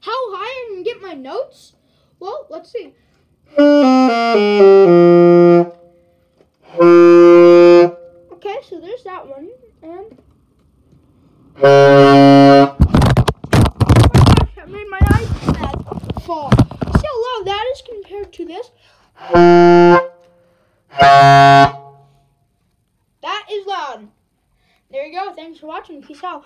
how high I can get my notes? Well, let's see. Okay, so there's that one, and oh my gosh, I made my iPad fall. See how loud that is compared to this? That is loud. There you go. Thanks for watching. Peace out.